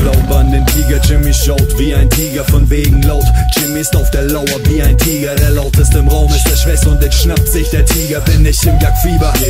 Glaub an den Tiger, Jimmy schaut wie ein Tiger von wegen laut. Jimmy ist auf der Lauer wie ein Tiger, der lauteste im Raum ist der Schwächste und jetzt schnappt sich der Tiger, bin ich im Jagdfieber.